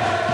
Yeah.